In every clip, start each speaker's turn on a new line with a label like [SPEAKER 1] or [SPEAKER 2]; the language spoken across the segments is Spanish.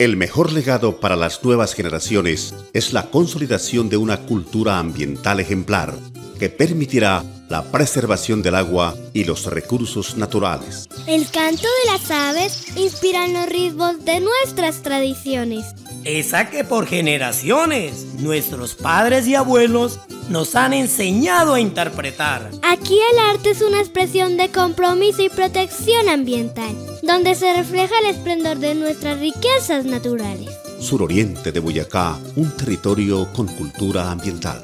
[SPEAKER 1] El mejor legado para las nuevas generaciones es la consolidación de una cultura ambiental ejemplar que permitirá la preservación del agua y los recursos naturales.
[SPEAKER 2] El canto de las aves inspira los ritmos de nuestras tradiciones.
[SPEAKER 3] Esa que por generaciones nuestros padres y abuelos nos han enseñado a interpretar.
[SPEAKER 2] Aquí el arte es una expresión de compromiso y protección ambiental, donde se refleja el esplendor de nuestras riquezas naturales.
[SPEAKER 1] Suroriente de Boyacá, un territorio con cultura ambiental.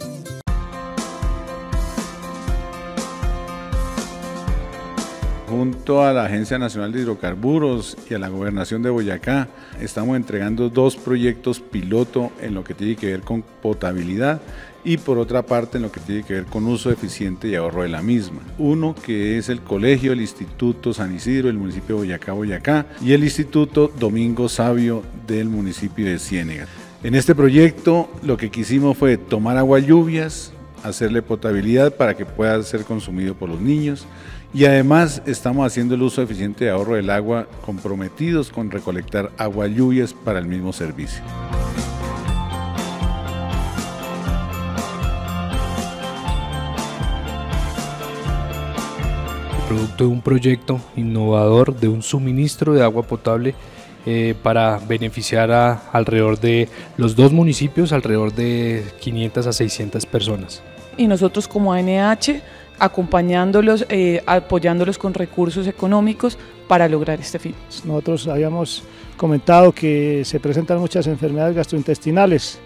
[SPEAKER 4] Junto a la Agencia Nacional de Hidrocarburos y a la Gobernación de Boyacá, estamos entregando dos proyectos piloto en lo que tiene que ver con potabilidad y por otra parte en lo que tiene que ver con uso eficiente y ahorro de la misma. Uno que es el Colegio, el Instituto San Isidro del municipio de Boyacá, Boyacá y el Instituto Domingo Sabio del municipio de Ciénega. En este proyecto lo que quisimos fue tomar agua lluvias, hacerle potabilidad para que pueda ser consumido por los niños y además estamos haciendo el uso eficiente de ahorro del agua comprometidos con recolectar agua lluvias para el mismo servicio.
[SPEAKER 5] Producto de un proyecto innovador de un suministro de agua potable eh, para beneficiar a alrededor de los dos municipios, alrededor de 500 a 600 personas
[SPEAKER 6] y nosotros como ANH acompañándolos, eh, apoyándolos con recursos económicos para lograr este fin.
[SPEAKER 7] Nosotros habíamos comentado que se presentan muchas enfermedades gastrointestinales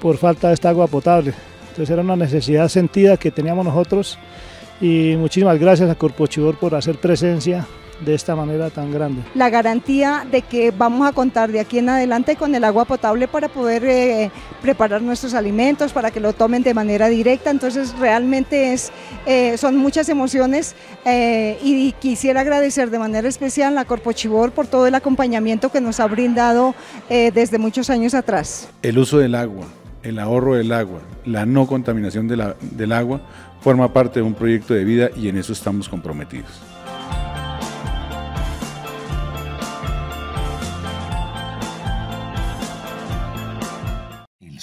[SPEAKER 7] por falta de esta agua potable. Entonces era una necesidad sentida que teníamos nosotros y muchísimas gracias a Corpochibor por hacer presencia de esta manera tan grande.
[SPEAKER 8] La garantía de que vamos a contar de aquí en adelante con el agua potable para poder eh, preparar nuestros alimentos, para que lo tomen de manera directa, entonces realmente es, eh, son muchas emociones eh, y quisiera agradecer de manera especial a Corpo Chibor por todo el acompañamiento que nos ha brindado desde muchos años atrás.
[SPEAKER 4] El uso del agua, el ahorro del agua, la no contaminación del agua forma parte de un proyecto de vida y en eso estamos comprometidos.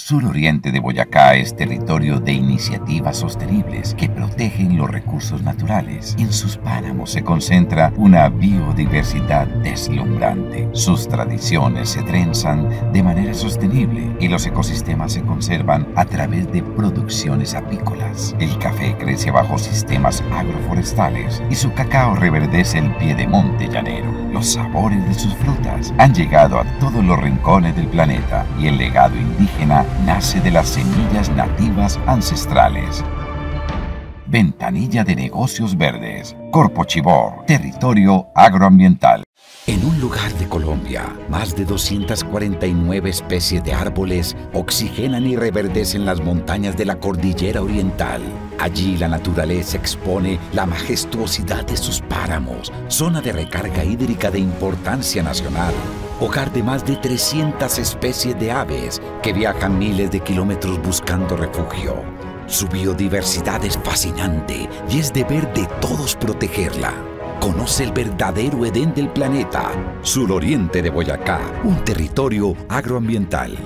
[SPEAKER 9] Suroriente de Boyacá es territorio de iniciativas sostenibles que protegen los recursos naturales. En sus páramos se concentra una biodiversidad deslumbrante. Sus tradiciones se trenzan de manera sostenible y los ecosistemas se conservan a través de producciones apícolas. El café crece bajo sistemas agroforestales y su cacao reverdece el pie de monte llanero. Los sabores de sus frutas han llegado a todos los rincones del planeta y el legado indígena nace de las semillas nativas ancestrales. Ventanilla de Negocios Verdes. Corpo Chibor. Territorio agroambiental. En un lugar de Colombia, más de 249 especies de árboles oxigenan y reverdecen las montañas de la cordillera oriental. Allí la naturaleza expone la majestuosidad de sus páramos, zona de recarga hídrica de importancia nacional, hogar de más de 300 especies de aves que viajan miles de kilómetros buscando refugio. Su biodiversidad es fascinante y es deber de todos protegerla. Conoce el verdadero Edén del planeta, suroriente de Boyacá, un territorio agroambiental.